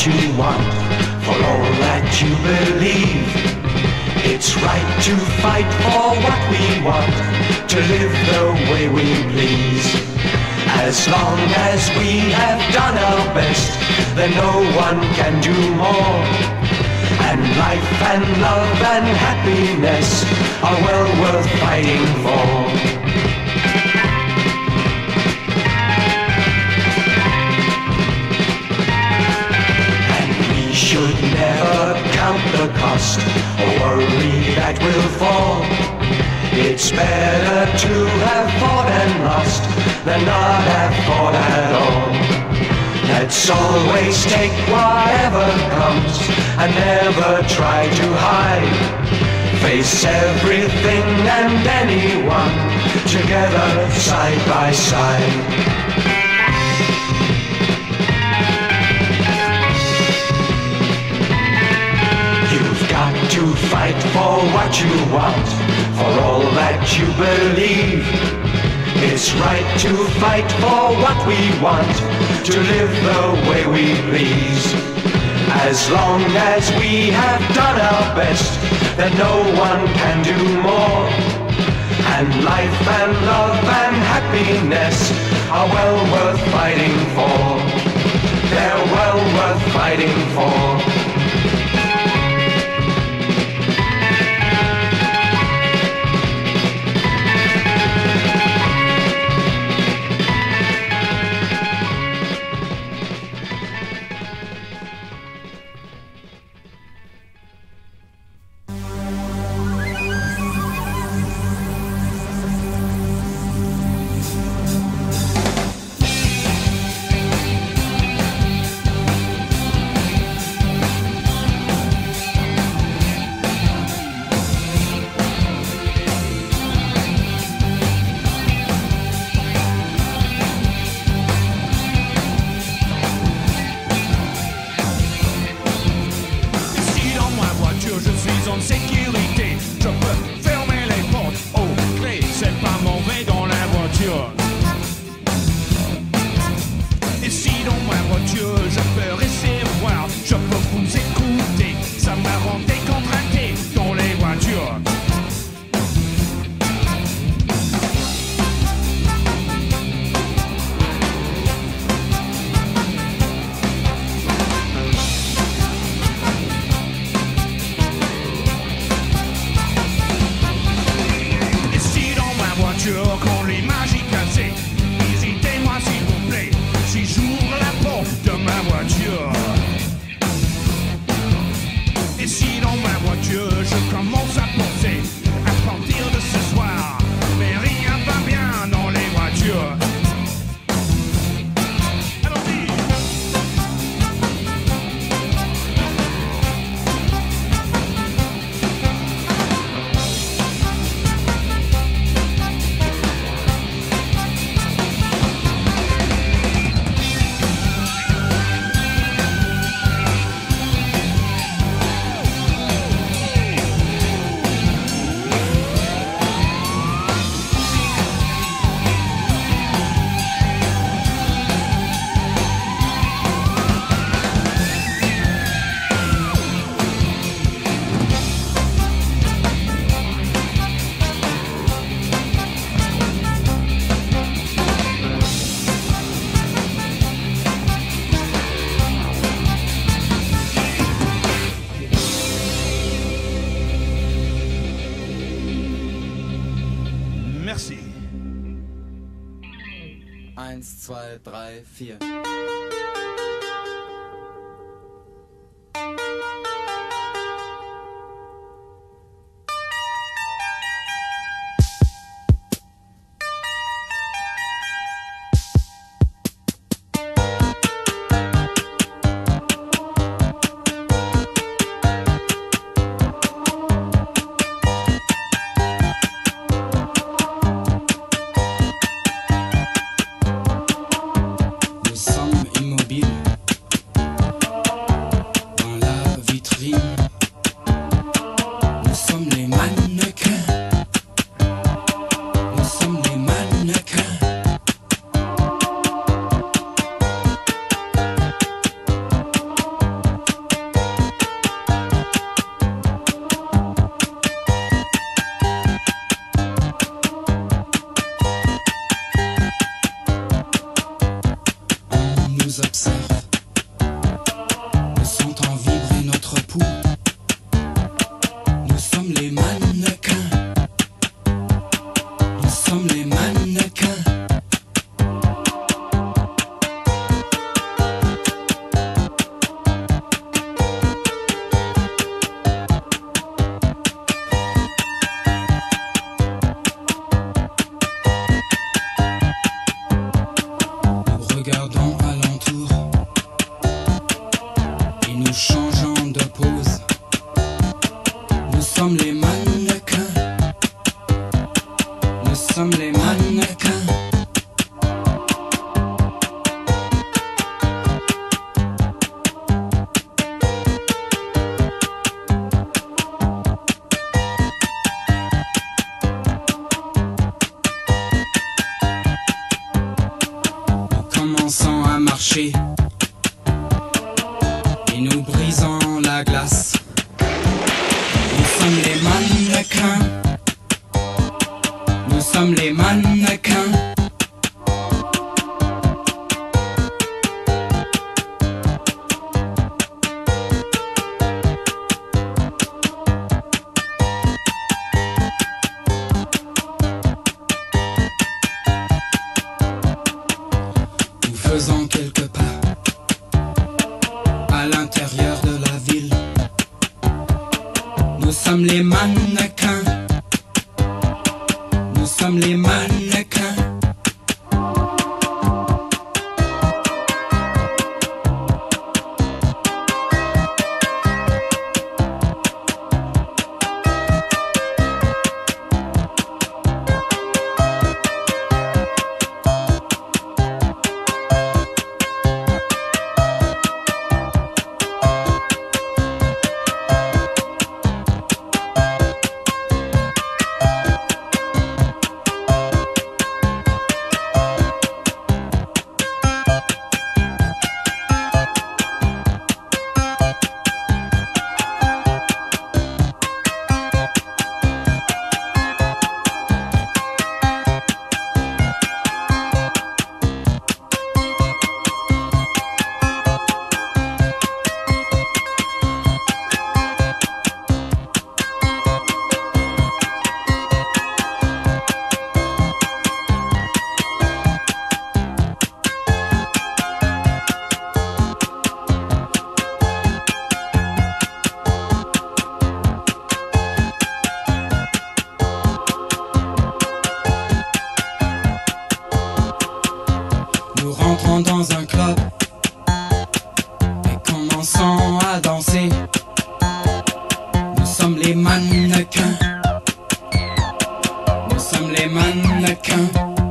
you want, for all that you believe. It's right to fight for what we want, to live the way we please. As long as we have done our best, then no one can do more. And life and love and happiness are well worth fighting for. Should never count the cost or worry that will fall. It's better to have fought and lost than not have fought at all. Let's always take whatever comes and never try to hide. Face everything and anyone together side by side. To fight for what you want, for all that you believe. It's right to fight for what we want, to live the way we please. As long as we have done our best, then no one can do more. And life and love and happiness are well worth fighting for. They're well worth fighting for. Merci. Eins, zwei, drei, vier. et nous brisons la glace. Nous sommes les mannequins. Nous sommes les mannequins. Comme les mannequins.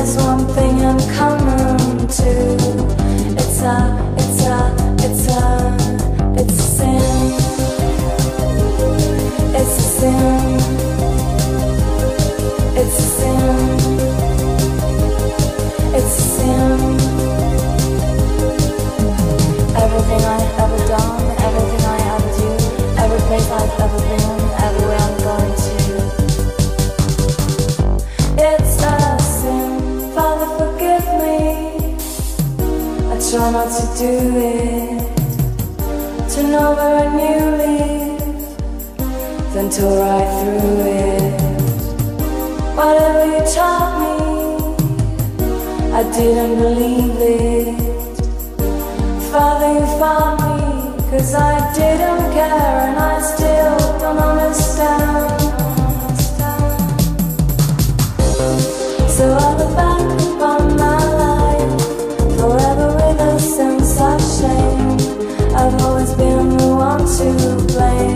that's one thing. do it. Turn over a new leaf, then tore right through it. Whatever you taught me, I didn't believe it. Father, you found me, cause I didn't care and I still don't understand. So I'll back. to blame.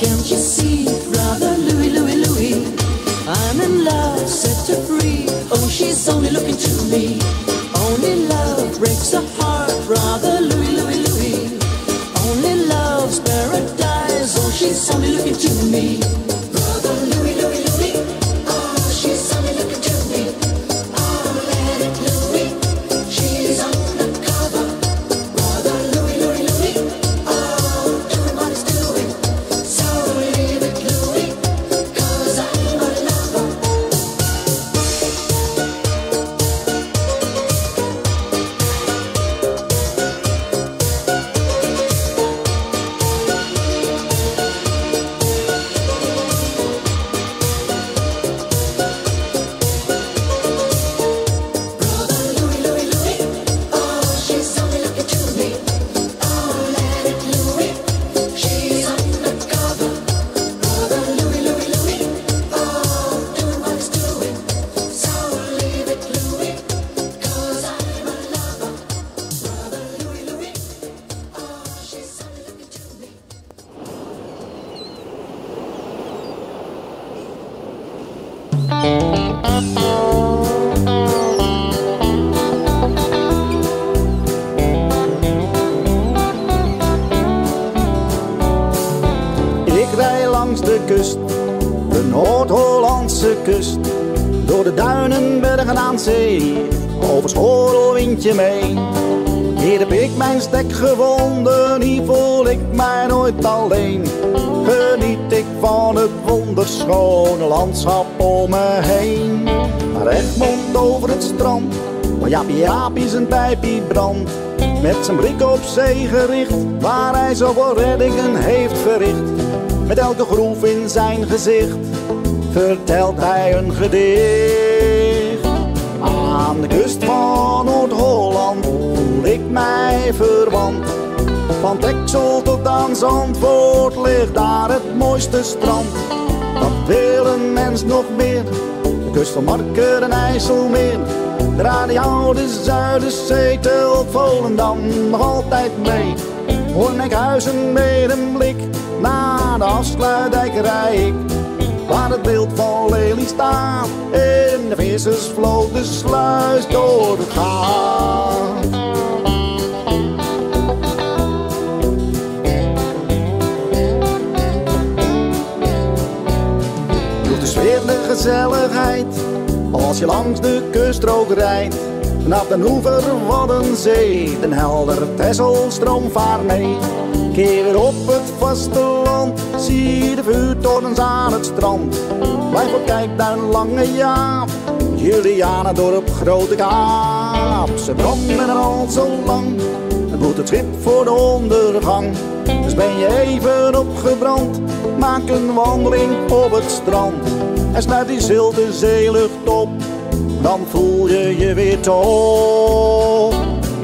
Can't you Door de duinen, bergen aan zee, over schoorlwindje mee. Hier heb ik mijn stek gevonden, hier voel ik mij nooit alleen. Geniet ik van het wonderschone landschap om me heen. Egmond over het strand, waar Jaapie Jaapie zijn pijpie brandt. Met zijn blik op zee gericht, waar hij zoveel reddingen heeft verricht. Met elke groef in zijn gezicht vertelt hij een gedicht. Aan de kust van Noord-Holland voel ik mij verwant. Van Texel tot aan Zandvoort ligt daar het mooiste strand. Wat wil een mens nog meer? De kust van Marker en IJsselmeer. Die oude Zuiderzee telt Volendam nog altijd mee. Hornekhuizen met een blik naar de afsluitdijk. Waar het beeld van Lely staat en de vissersvloot de sluis doorgaat. Proef de sfeer, de gezelligheid, als je langs de kuststrook rijdt. Vanaf de oever van een zee, de helder Tesselstroom vaart mee. Keer weer op het vasteland, zie de vuurtorens aan het strand. Blijf op kijkduin Lange Jaap, Julianadorp Grote Kaap. Ze branden al zo lang, het moet het schip voor de ondergang. Dus ben je even opgebrand, maak een wandeling op het strand. En sluit die zilte zeelucht op, dan voel je je weer top.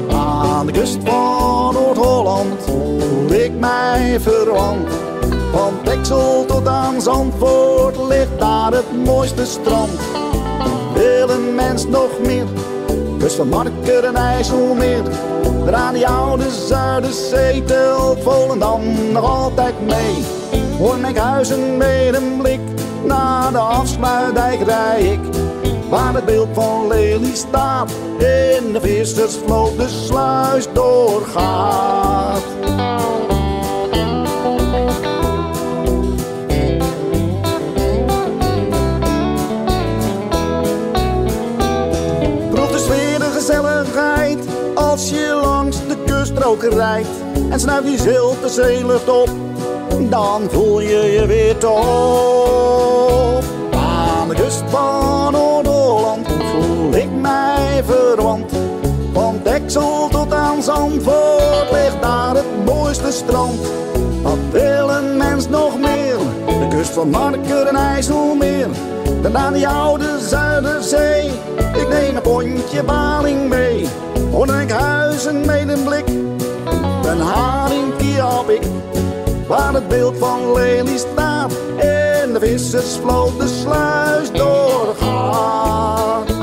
Aan de kust van Noord-Holland voel ik mij verwant. Van Texel tot aan Zandvoort ligt daar het mooiste strand. Wil een mens nog meer? Kust van Marker en IJsselmeer. Daar aan die oude Zuiderzee telt Volendam nog altijd mee. Hornekhuizen met een blik naar de afsluitdijk rij ik. Waar het beeld van Lely staat in de vissersvloot de sluis doorgaat. Proef de sfeer, de gezelligheid als je langs de kuststrook rijdt en snuif die zilte zeelucht op, dan voel je je weer top. Aan de kust van Texel tot aan Zandvoort ligt daar het mooiste strand. Wat wil een mens nog meer? De kust van Marker en IJsselmeer. Daarna die oude Zuiderzee. Ik neem een pondje baling mee. Hornekhuizen met een blik. Een haringkie heb ik. Waar het beeld van Lely staat. En de vissersvloot de sluis doorgaat.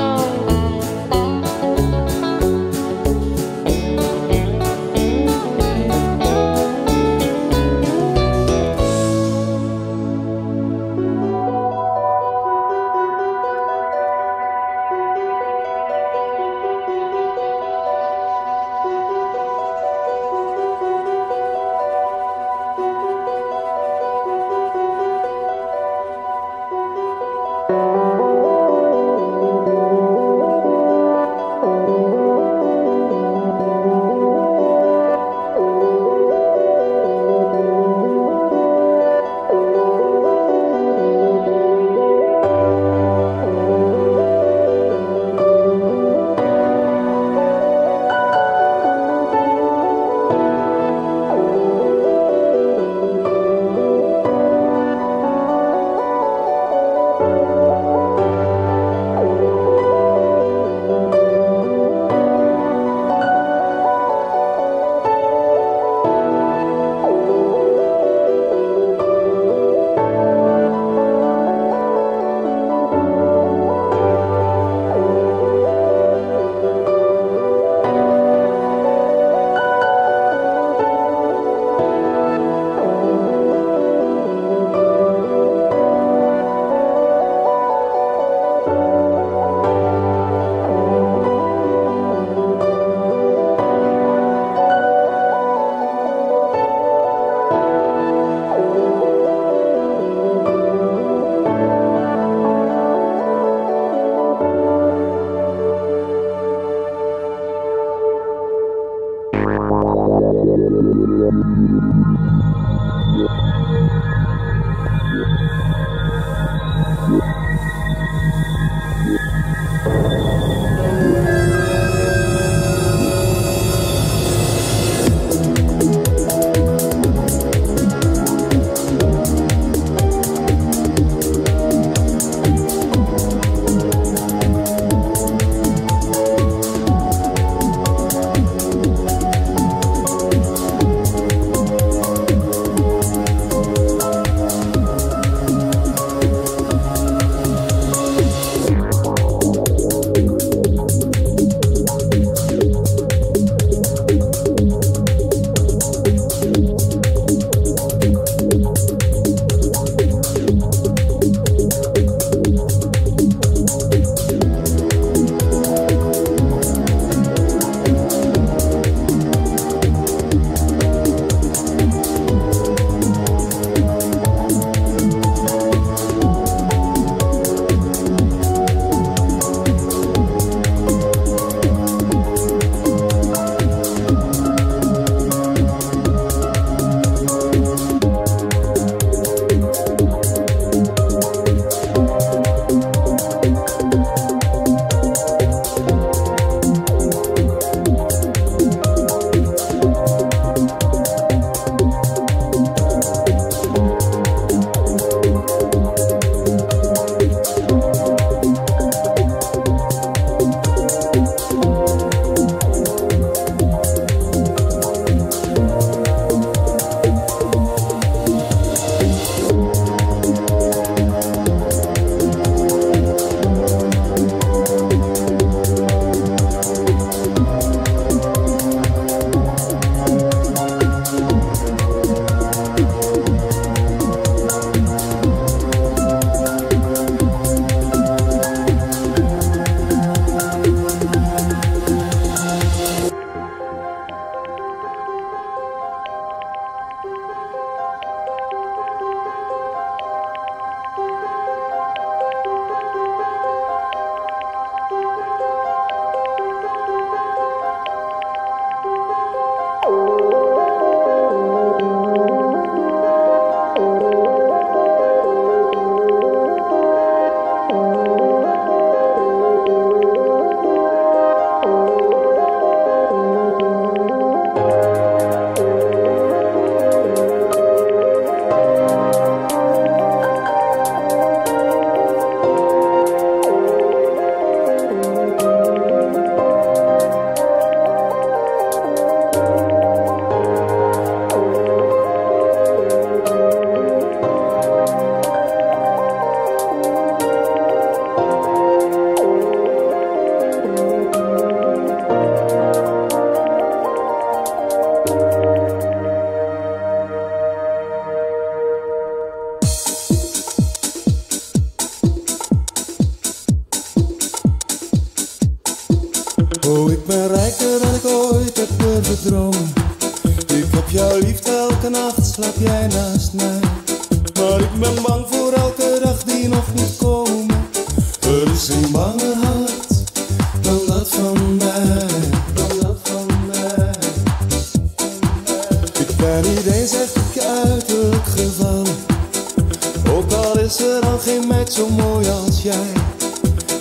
Is er al geen meid zo mooi als jij?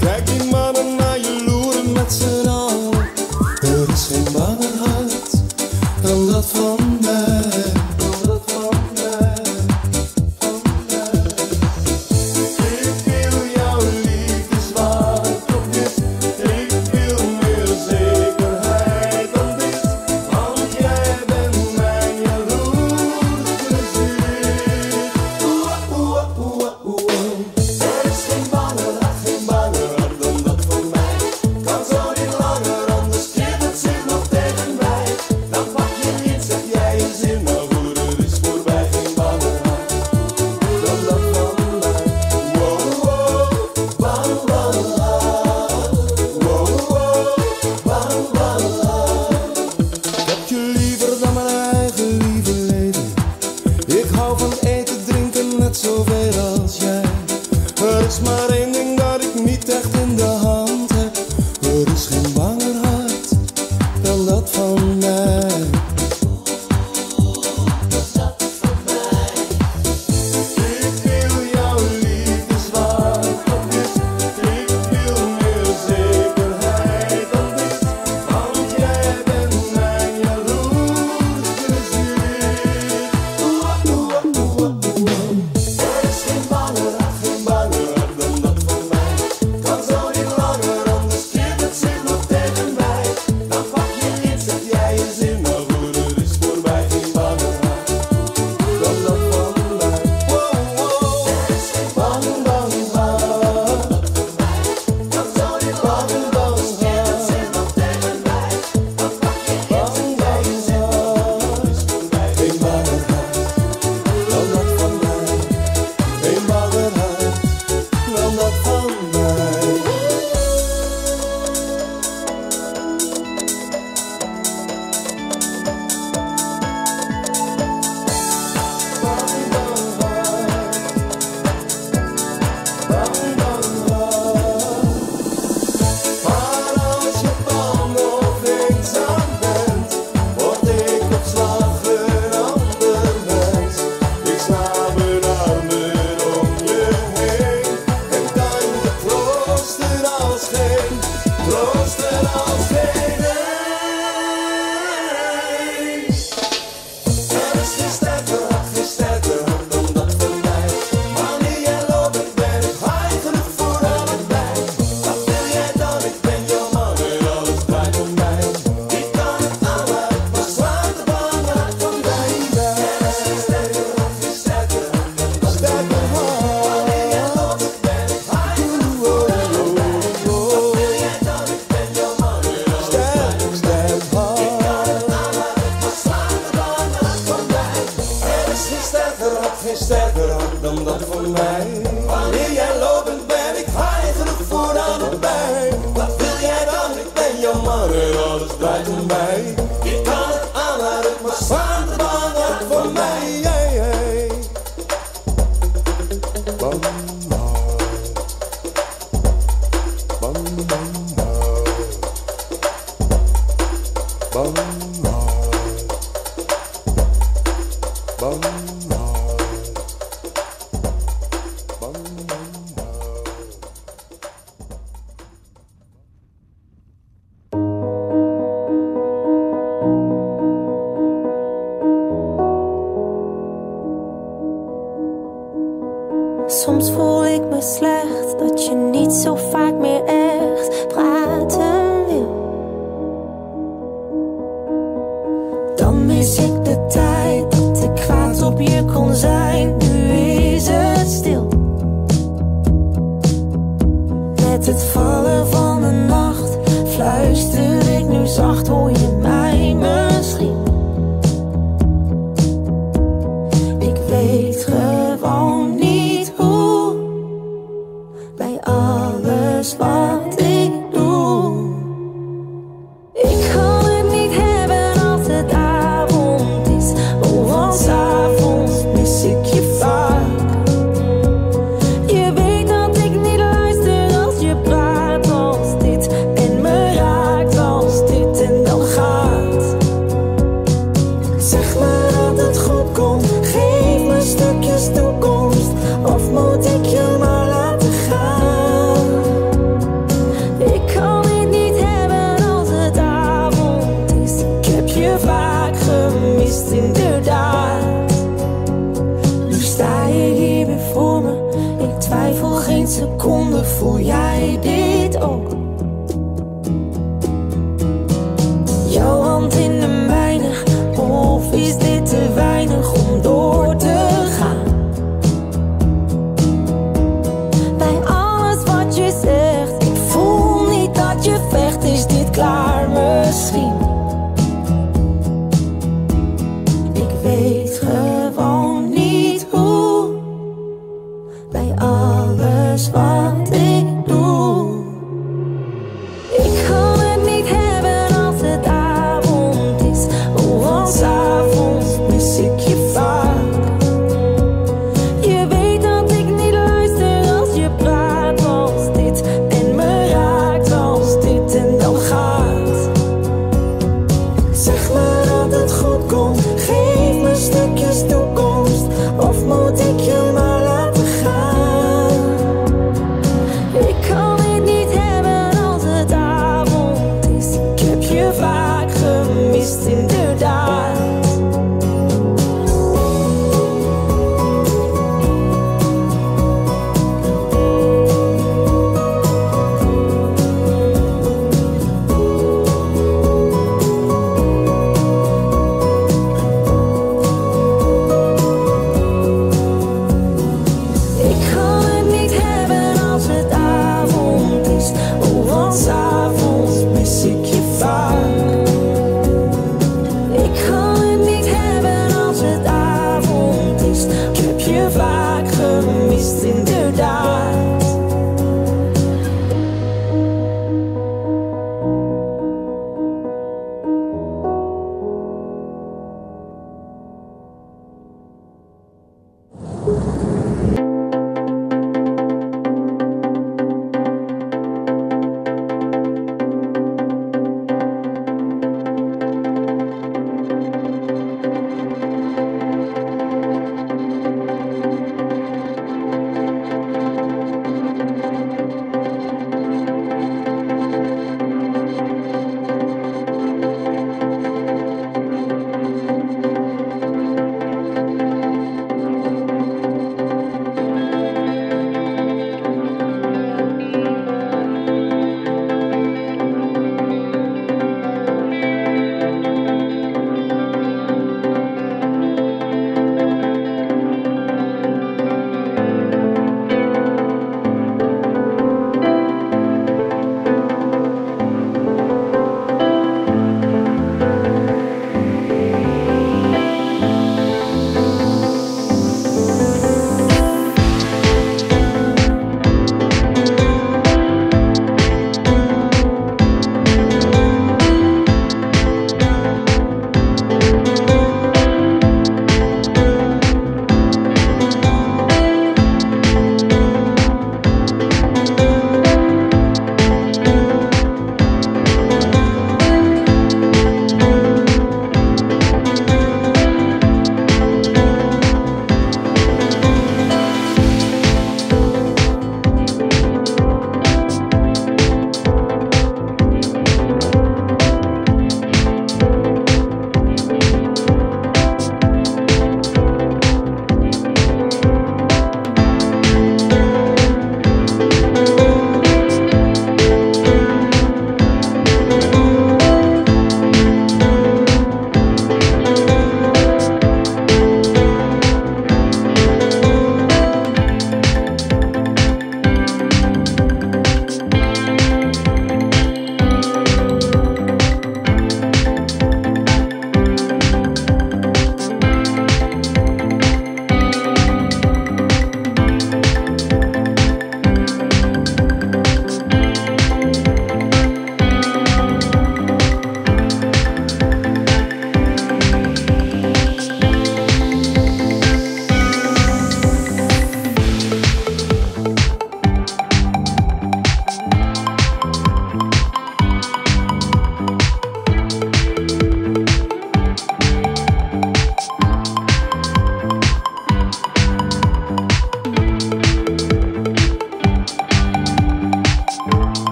Kijk in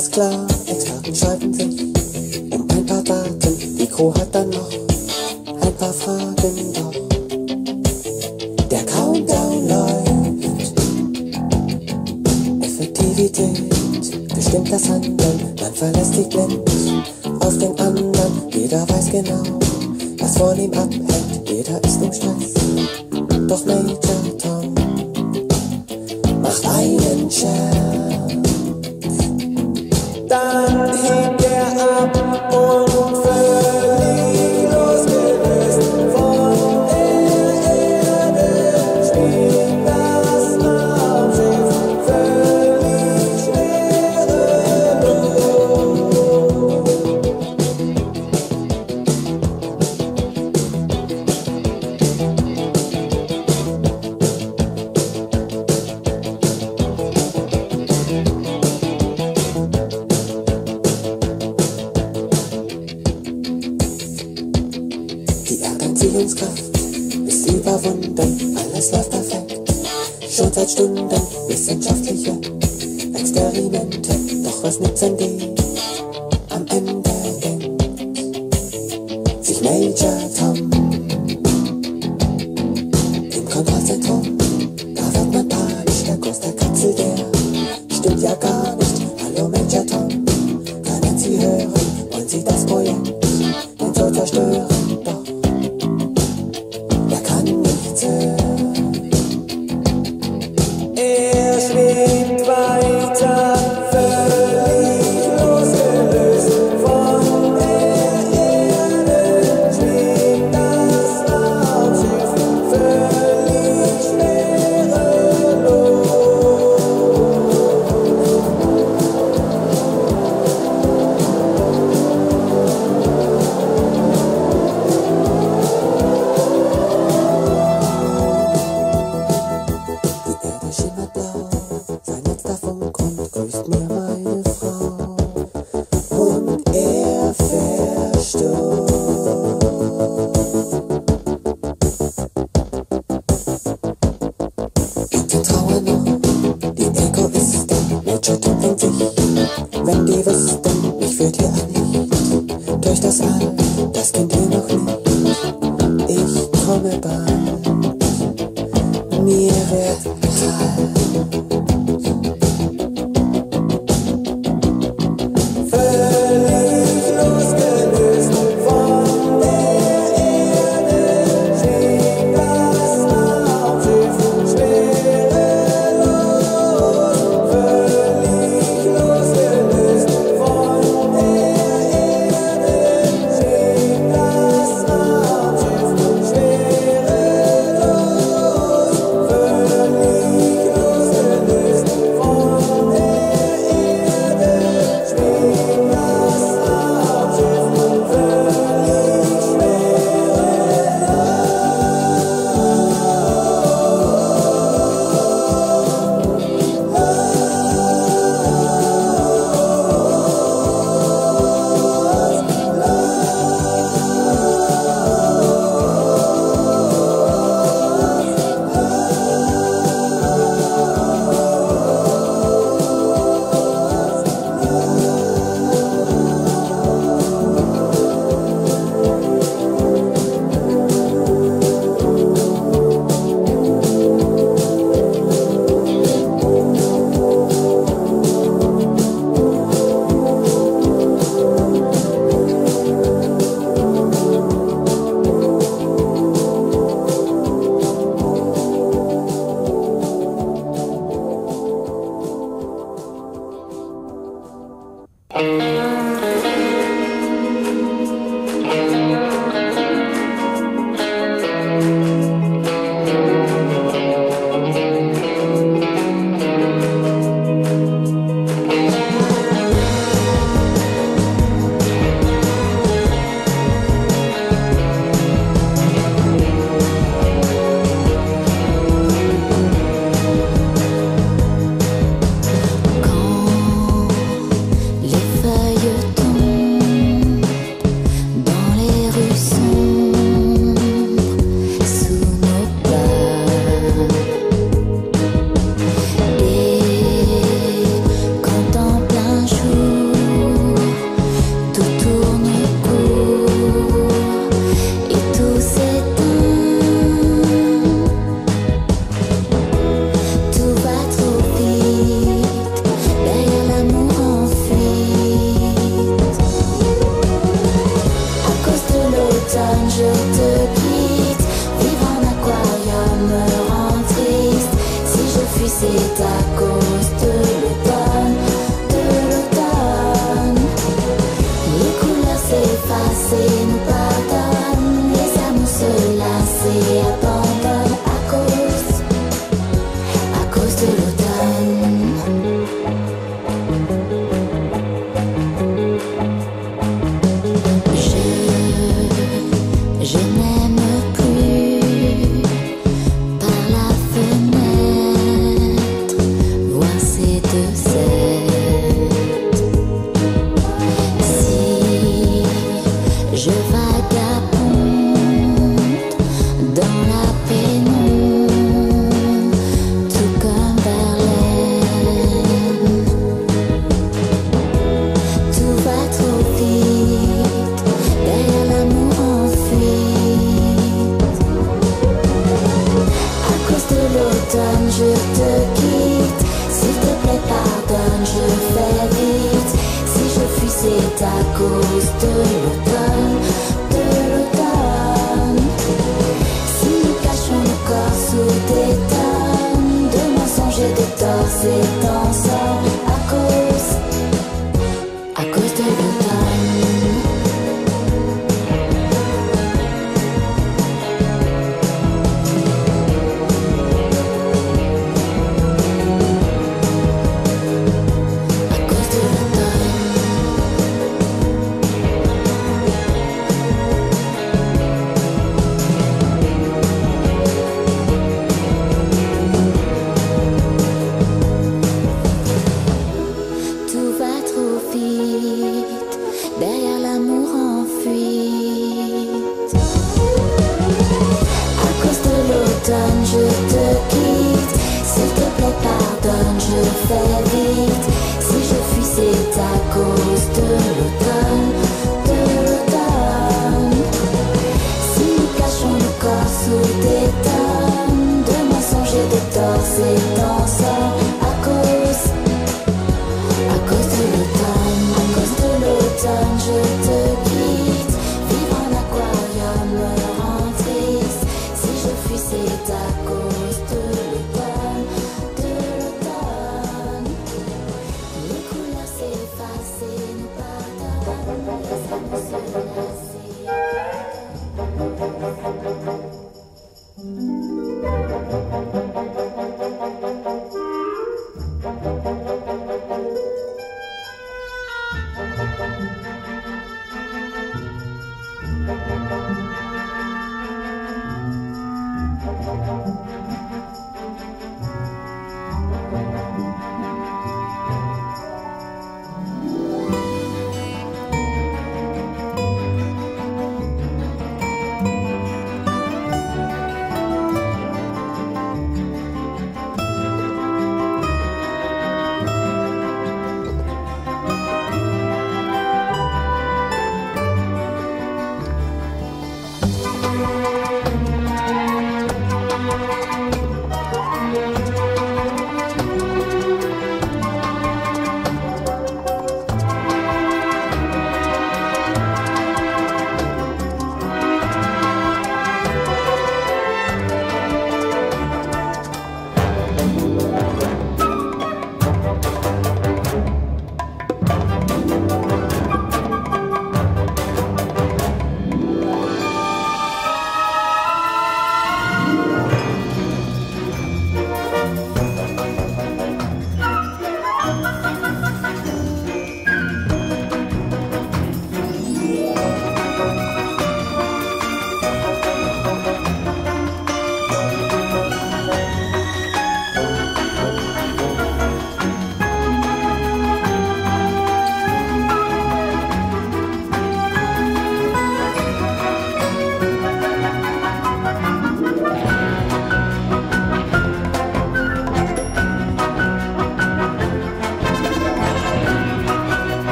alles klar, Experten schalten sich um ein paar Daten. Mikro hat dann noch ein paar Fragen.